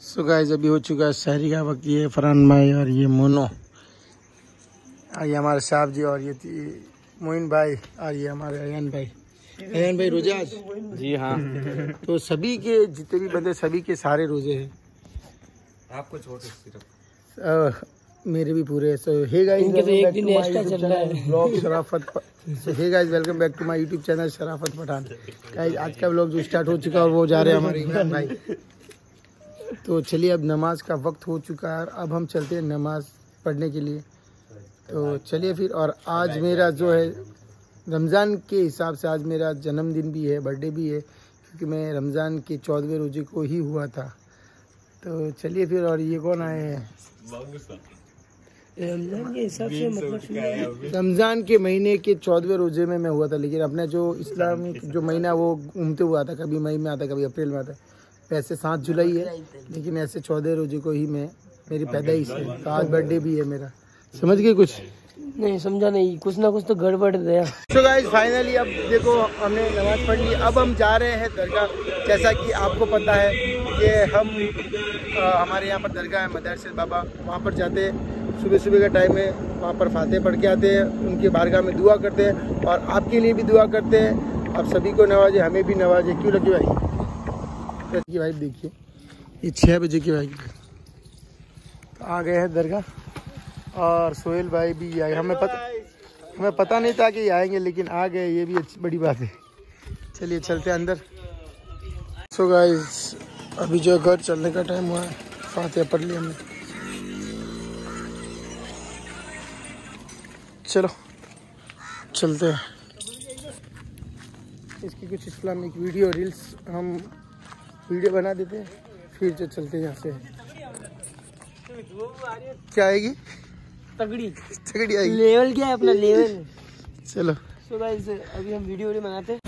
So guys अभी हो चुका है शहरी का वक्त ये फरहान भाई और ये मोनो। और ये हमारे साहब जी और ये मोइन भाई और ये हमारे अयन भाई। अयन भाई रोज़े आज? जी हाँ। तो सभी के जितने भी बंदे सभी के सारे रोज़े हैं। आपको छोटे सिर्फ़। मेरे भी पूरे सो हे गाइस इनके तो एक दिन एक्स्ट्रा चल रहा है। Blog Sharafat so hey guys welcome back to my YouTube channel Sharafat Pathan guys आज का ब्लॉग जो स्टार्ट हो चुका है और वो जा रहे हैं हमारे भाई। तो चलिए अब नमाज़ का वक्त हो चुका है अब हम चलते हैं नमाज़ पढ़ने के लिए। तो चलिए फिर और आज मेरा जो है रमज़ान के हिसाब से आज मेरा जन्मदिन भी है बर्थडे भी है क्योंकि मैं रमज़ान के चौदहवें रोज़े को ही हुआ था। तो चलिए फिर और ये कौन आए हैं? रमज़ान के हिसाब से मतलब रमज़ान के महीने के चौदहवें रोज़े में मैं हुआ था लेकिन अपने जो इस्लामिक जो महीना वो घूमते हुआ आता कभी मई में आता कभी अप्रैल में आता वैसे सात जुलाई है लेकिन ऐसे चौदह रोज़े को ही मैं मेरी पैदाइश है। तो आज बर्थडे भी है मेरा। समझ गए कुछ? नहीं समझा नहीं। कुछ ना कुछ तो गड़बड़ गया सो गाइस फाइनली अब देखो हमने नमाज़ पढ़ ली। अब हम जा रहे हैं दरगाह। जैसा कि आपको पता है कि हम अ, हमारे यहाँ पर दरगाह है मदरसे बाबा। वहाँ पर जाते हैं। सुबह सुबह का टाइम है। वहाँ पर फाते पढ़ के आते हैं। उनके बारगाह में दुआ करते हैं। और आपके लिए भी दुआ करते हैं। आप सभी को नवाजे हमें भी नवाजे। क्यों लगे भाई? की भाई देखिए ये छः बजे की भाई तो आ गए हैं दरगाह। और सोहेल भाई भी आए। हमें पता हमें पता नहीं था कि ये आएँगे लेकिन आ गए। ये भी अच्छी बड़ी बात है। चलिए चलते हैं अंदर। सो so गाइस अभी जो घर चलने का टाइम हुआ है। फातिहा पढ़ लिया हमने। चलो चलते हैं। इसकी कुछ इस्लामिक वीडियो रील्स हम वीडियो बना देते हैं फिर जो चलते यहाँ से। क्या आएगी? तगड़ी। तगड़ी आएगी। लेवल क्या है अपना लेवल? चलो। सो गाइस अभी हम वीडियो वीडियो बनाते हैं।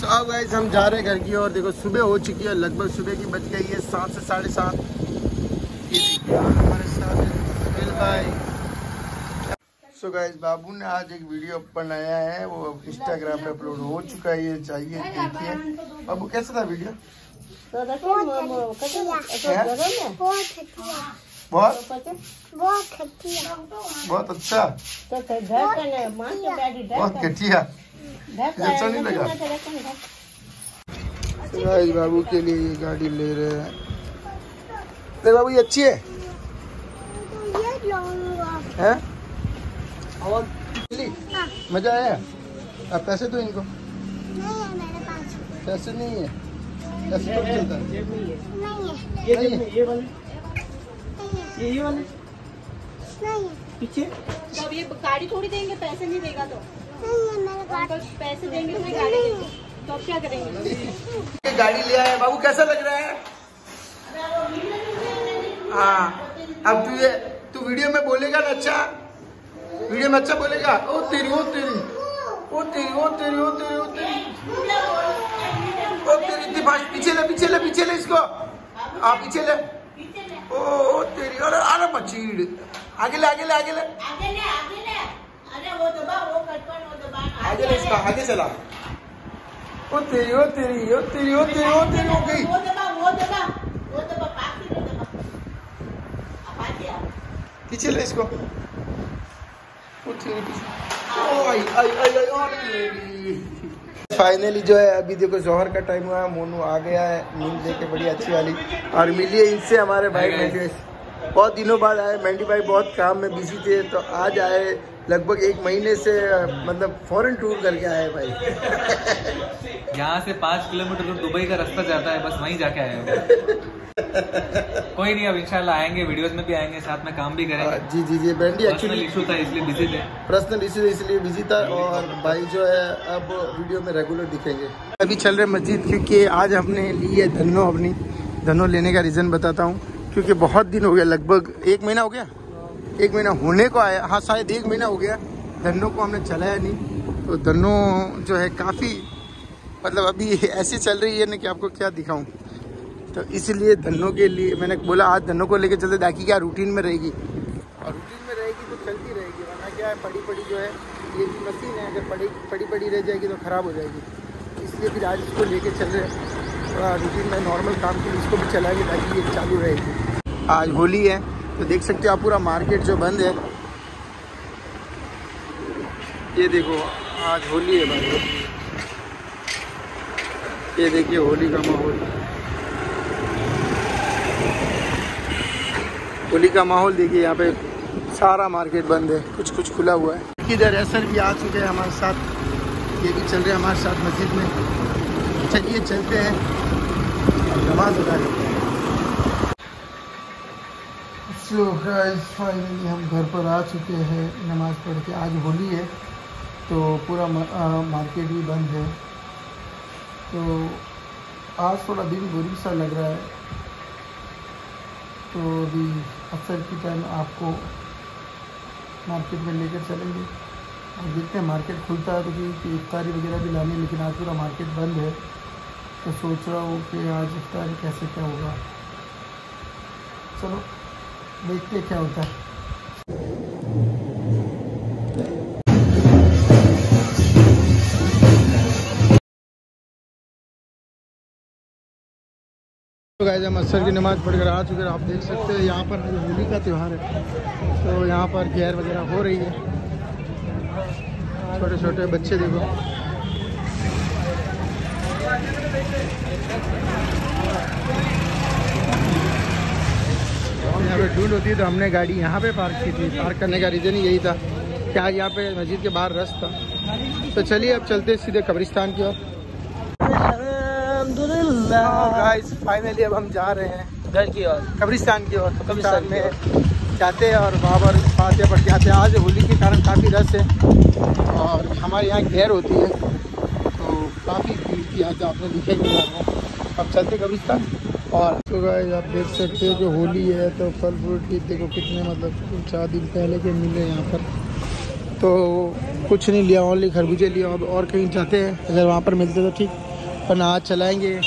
सो गाइस हम जा रहे हैं घर की और देखो सुबह हो चुकी है लगभग सुबह की बज गई है सात से साढ़े सात। हमारे साथ सो गाइस बाबू ने आज एक वीडियो बनाया है वो इंस्टाग्राम पे अपलोड हो चुका है ये चाहिए देखिए। बाबू कैसा था वीडियो? है? बहुत बहुत? अच्छा बहुत घटिया। अच्छा नहीं लगा। तो गाइस बाबू के लिए ये गाड़ी ले रहे हैं। देख बाबू ये अच्छी है? हैं? और? मज़ा आया? अब पैसे दो इनको। नहीं है मेरे पास। पैसे नहीं है? तो चलता है ये नहीं है। ये वाले ये ये वाले पीछे तो अब ये गाड़ी थोड़ी देंगे पैसे नहीं देगा तो पैसे देंगे तो गाड़ी तो क्या करेंगे गाड़ी लिया है बाबू, कैसा लग रहा है? हाँ अब तू ये, तू वीडियो में बोलेगा ना अच्छा? वीडियो में अच्छा बोलेगा? ओ तेरी ओ तेरी ओ तेरी ओ तेरी ओ तेरी। ओ तेरी फास्ट पीछे ले पीछे ले पीछे ले इसको। आ पीछे ले। ओ ओ तेरी अरे अरे मचीड़। आगे ले आगे ले आगे ले। आगे ले आगे ले। अरे वो दबा वो कटकन वो दबा आगे ले इसका आगे चला। ओ तेरी ओ तेरी ओ तेरी ओ तेरी ओ तेरी हो गई। वो दबा वो दबा वो दबा पास वो दबा अब आ। गया पीछे ले इसको। ओ तेरी पीछे। ओ आई आई आई आई ओ तेरी फाइनली जो है अभी देखो जोहर का टाइम हुआ है मोनू आ गया है नींद देखे बड़ी अच्छी वाली। और मिली है इनसे हमारे भाई मेहंदी भाई बहुत दिनों बाद आए मेहंदी भाई बहुत काम में बिज़ी थे तो आज आए लगभग एक महीने से मतलब फॉरेन टूर करके आए भाई। यहाँ से पाँच किलोमीटर दूर दुबई का रास्ता जाता है बस वहीं जाके आए हैं। कोई नहीं अब इंशाल्लाह आएँगे वीडियोस में भी आएँगे साथ में काम भी करेंगे। जी जी जी बैंडी एक्चुअली इशू था इसलिए बिज़ी थे। पर्सनल इशू इसलिए बिज़ी था और भाई जो है अब वीडियो में रेगुलर दिखेंगे। अभी चल रहे मस्जिद क्योंकि आज हमने ली है धनो अपनी। धनो लेने का रीज़न बताता हूँ क्योंकि बहुत दिन हो गया लगभग एक महीना हो गया। एक महीना होने को आया हाँ शायद एक महीना हो गया धनो को हमने चलाया नहीं। तो धनो जो है काफ़ी मतलब अभी ऐसी चल रही है ना कि आपको क्या दिखाऊँ। तो इसलिए धनों के लिए मैंने बोला आज धनों को लेके चलते ताकि क्या रूटीन में रहेगी? और रूटीन में रहेगी तो चलती रहेगी वरना क्या है पड़ी पड़ी जो है ये भी मशीन है अगर पड़ी पड़ी पड़ी रह जाएगी तो ख़राब हो जाएगी। इसलिए फिर आज इसको लेके चल रहे हैं। थोड़ा रूटीन में नॉर्मल काम के लिए इसको भी चलाएँगे ताकि ये चालू रहेगी आज होली है तो देख सकते हो आप पूरा मार्केट जो बंद है। ये देखो आज होली है भाई। ये देखिए होली का माहौल। होली का माहौल देखिए, यहाँ पे सारा मार्केट बंद है कुछ कुछ खुला हुआ है। किधर ऐसर भी आ चुके हैं हमारे साथ। ये भी चल रहे हैं हमारे साथ मस्जिद में। चलिए, चलते हैं। नमाज़ अदा करते हैं। सो गाइस फाइनली हम घर पर आ चुके हैं, नमाज़ पढ़ के। आज होली है तो पूरा मार्केट भी बंद है। तो आज थोड़ा दिन बोरिंग सा लग रहा है। तो अभी अक्सर की टाइम आपको मार्केट में लेकर चलेंगे। और देखते हैं मार्केट खुलता है तो कि कि इफ्तारी वगैरह भी लानी है, लेकिन आज पूरा मार्केट बंद है। तो सोच रहा हूँ कि आज इफ्तारी कैसे क्या होगा। चलो, देखते क्या होता है। तो असर की नमाज़ पढ़कर आ चुके हैं, आप देख सकते हैं, यहाँ पर होली का त्यौहार है तो यहाँ पर गैर वगैरह हो रही है। छोटे छोटे बच्चे देखो। यहाँ पे ढूंढ होती है तो हमने गाड़ी यहाँ पे पार्क की थी। पार्क करने का रीज़न यही था कि आज यहाँ पे मस्जिद के बाहर रस था। तो चलिए, अब चलते सीधे कब्रिस्तान की ओर। गाइस फाइनली अब हम जा रहे हैं। घर की ओर। कब्रिस्तान की ओर। कब्रिस्तान में जाते हैं और वहाँ पर फाते आते हैं। आज होली के कारण काफ़ी रस है और हमारे यहाँ घेर होती है तो काफ़ी भीड़ थी आज आपने दिखे भी होगा। अब चलते कब्रिस्तान। और तो गाइस आप देख सकते हो जो होली है तो फल फ्रूट की देखो कितने मतलब चार दिन पहले के मिले यहाँ पर। तो कुछ नहीं लिया ओनली खरबूजे लिया अब और कहीं जाते हैं अगर वहाँ पर मिलते तो ठीक। वरना आज चलाएँगे।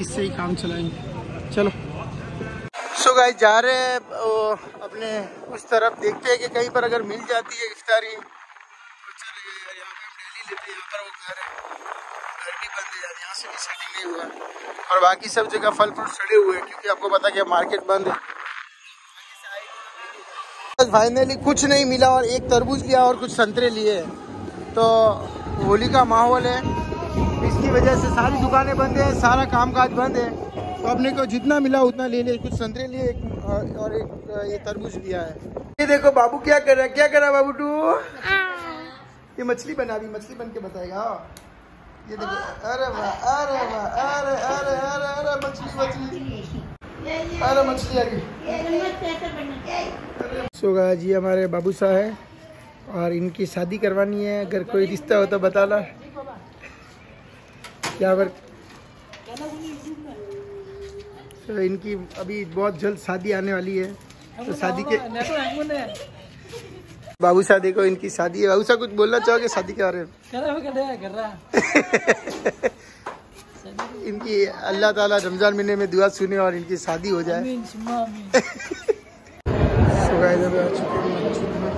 इससे ही काम चलाएँगे। चलो। सो so गाइस जा रहे हैं अपने उस तरफ़ देखते हैं कि कहीं पर अगर मिल जाती है इफ्तारी। तो चल गए यार, यहाँ पे हम डेली लेते हैं, यहाँ पर वो घर है। घर भी बंद है यार, यहाँ से भी सेटिंग नहीं हुआ। और बाकी सब जगह फल फ्रूट सड़े हुए हैं, क्योंकि आपको पता है मार्केट बंद है। फाइनली कुछ नहीं मिला और एक तरबूज लिया और कुछ संतरे लिए। तो होली का माहौल है। इसकी वजह से सारी दुकानें बंद है, सारा कामकाज बंद है। तो अपने को जितना मिला उतना ले लिया कुछ संतरे लिए, एक और- एक ये तरबूज लिया है। ये देखो बाबू क्या कर रहा है, क्या कर रहा बाबू टू? ये मछली बना, अभी मछली बन के बताएगा ये देखो, अरे वाह अरे वाह, अरे अरे अरे अरे, मछली मछली। अरे मछली आ गई। जी हमारे बाबू साहब है, और इनकी शादी करवानी है, अगर कोई रिश्ता हो तो बताना। यहाँ पर तो इनकी अभी बहुत जल्द शादी आने वाली है। तो शादी के बाबू साहब देखो इनकी शादी है। बाबू साहब कुछ बोलना चाहोगे? शादी के बारे में? इनकी अल्लाह ताला रमज़ान महीने में दुआ सुने और इनकी शादी हो जाए So guys, अभी आ चुके हैं मस्जिद में।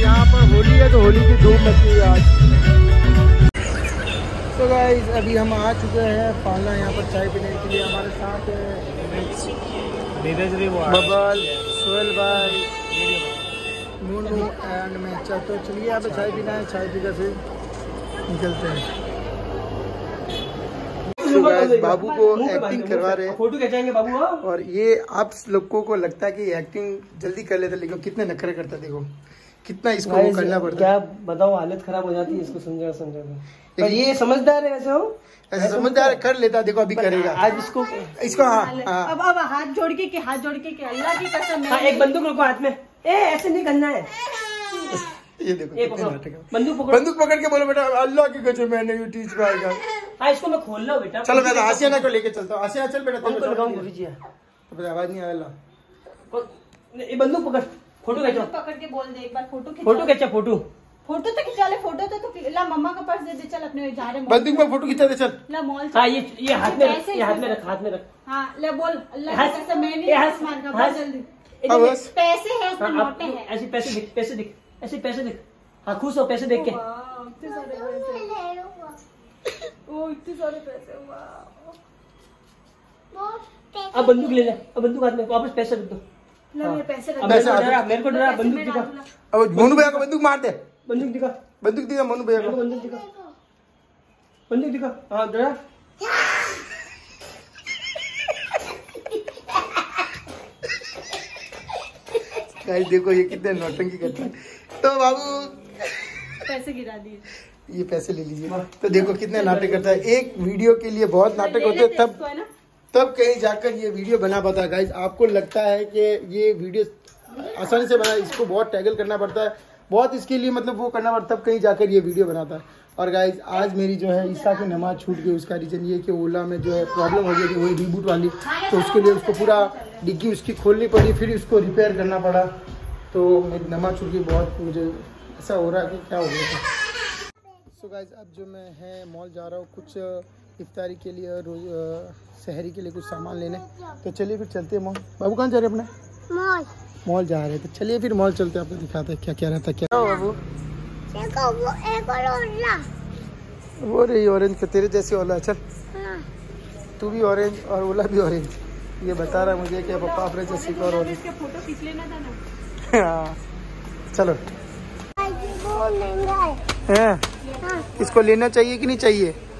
यहाँ पर होली तो की धूम मची है आज। तो गाइस अभी हम आ चुके हैं पालना यहाँ पर चाय पीने के लिए। हमारे साथ है बबल सोहेल भाई एंड मैं। तो चलिए यहाँ पे चाय पीना है। चाय फिर निकलते हैं। So बाबू को एक्टिंग करवा रहे हैं। फ़ोटो खिंचाएँगे बाबू हाँ। और ये आप लोगों को लगता है कि एक्टिंग जल्दी कर लेते लेकिन कितने नखरे करता है देखो। कितना इसको वो करना पड़ता क्या है बताओ हालत खराब हो जाती है इसको समझा समझा। पर ये समझदार है वैसे हो ऐसे समझदार कर लेता देखो अभी करेगा। आज इसको इसको हाँ हाँ। अब अब हाथ जोड़ के के हाथ जोड़ के के अल्लाह की कसम हाँ एक बंदूक रखो हाथ में। ए ऐसे नहीं करना है। ये देखो ये पकड़ो। बंदूक पकड़ो। बंदूक पकड़ के बोलो बेटा अल्लाह की कसम मैंने यू टीच पाएगा हाँ इसको मैं खोल रहा हूँ बेटा। चलो मैं तो आसियाना को लेके चलता हूँ। आसिया चल बेटा तेरे हमको को लगाऊँ शौक गुरु जी नहीं है। तो बेटा आवाज़ नहीं आया को- ये बंदूक पकड़। फ़ोटो खींचो। पकड़ के बोल दे एक बार फ़ोटो खिंचा। फ़ोटो खींचा फ़ोटो। फ़ोटो तो खिंचा ले फ़ोटो तो तो ला मम्मा का पर्स दे दे चल अपने जा रहे में फ़ोटो खिंचा दे चल। ला मॉल हाँ ये ये हाथ में रख ऐसे- ये हाथ में रख हाथ में रख। हाँ ले बोल अल्लाह हाथ- की कसम मैं नहीं ये हाथ- आसमान का बहुत जल्दी। पैसे है उसमें हाँ, नोटे हैं। ऐसे पैसे दिख पैसे दिख ऐसे पैसे दिख। हाँ खुश हो पैसे देख के। इतने सारे पैसे। ओ इतने सारे पैसे वाह। अब बंदूक ले ले अब बंदूक हाथ में वापस पैसे रख दो। ला पैसे रख अब दे। मेरे को डरा मेरे को डरा पैसे बंदूक मैं दिखा। डालूँगा। अब मोनू भैया को बंदूक मार दे। बंदूक दिखा। बंदूक दिया मोनू भैया को बंदूक दिखा। बंदूक दिखा। हाँ डरा। गाइस देखो ये कितने नौटंकी करते है। तो बाबू पैसे गिरा दिए। ये पैसे ले लीजिए। तो देखो कितने नाटक करता है। एक वीडियो के लिए बहुत नाटक होते हैं तब है ना? तब कहीं जाकर ये वीडियो बना पाता गाइज़ आपको लगता है कि ये वीडियो आसानी से बना इसको बहुत टैगल करना पड़ता है। बहुत इसके लिए मतलब वो करना पड़ता तब कहीं जाकर ये वीडियो बनाता है। और गाइज़ आज मेरी जो है, ईसा की नमाज़ छूट गई, उसका रीज़न ये कि ओला में जो है प्रॉब्लम हो गई थी वही रिबूट वाली तो उसके लिए उसको पूरा डिग्गी उसकी खोलनी पड़ी, फिर उसको रिपेयर करना पड़ा। तो मेरी नमाज़ छूट गई, बहुत मुझे ऐसा हो रहा है कि क्या हो गया। था सो गाइज़ अब जो मैं है मॉल जा रहा हूँ, कुछ इफ्तारी के लिए अ, शहरी के लिए कुछ सामान लेने। तो चलिए फिर चलते हैं मॉल। बाबू कहाँ जा रहे हैं अपने? मॉल। मॉल जा रहे हैं तो चलिए फिर मॉल चलते हैं आपको दिखाते हैं क्या क्या रहता है क्या बाबू? वो रही ऑरेंज का तेरे जैसी ओला है, चल। हाँ। तू भी ऑरेंज और ओला भी ऑरेंज ये बता रहा है मुझे कि पापा अपने जैसी एक और ऑरेंज फ़ोटो खींच लेना था ना। हाँ। चलो। है। हैं। इसको लेना चाहिए कि नहीं चाहिए? कि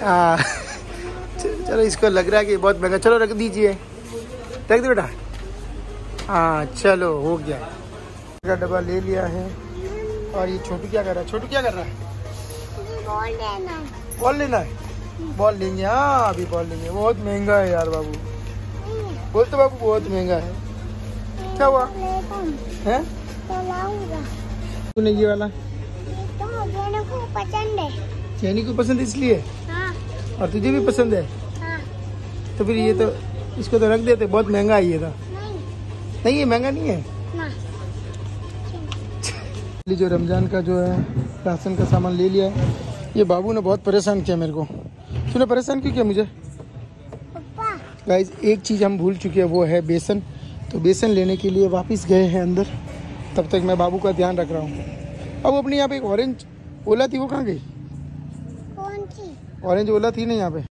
चलो इसको लग रहा है कि बहुत महँगा। चलो रख दीजिए। रख दो बेटा। हाँ चलो हो गया। का डब्बा ले लिया है। और ये छोटू क्या कर रहा है? छोटू क्या कर रहा है? बॉल लेना। है बॉल लेना है? बॉल लेंगे। हाँ अभी बॉल लेंगे। बहुत महँगा है यार बाबू। बोल तो बाबू बहुत महँगा है। क्या हुआ? हूँ? तूने ये वाला? ये तो को पसंद है। चैनी को पसंद इसलिए? और तुझे भी पसंद है? हाँ। तो फिर ये तो इसको तो रख देते बहुत महँगा है ये तो। नहीं। नहीं ये महँगा नहीं है? ना। जो रमज़ान का जो है राशन का सामान ले लिया है ये बाबू ने बहुत परेशान किया मेरे को। तूने परेशान क्यों किया मुझे? गाइज़ एक चीज़ हम भूल चुके हैं वो है बेसन। तो बेसन लेने के लिए वापस गए हैं अंदर। तब तक मैं बाबू का ध्यान रख रहा हूँ। अब अपने यहाँ पे एक ऑरेंज ओला थी वो कहाँ गई? ऑरेंज ओला थी ना यहाँ पे?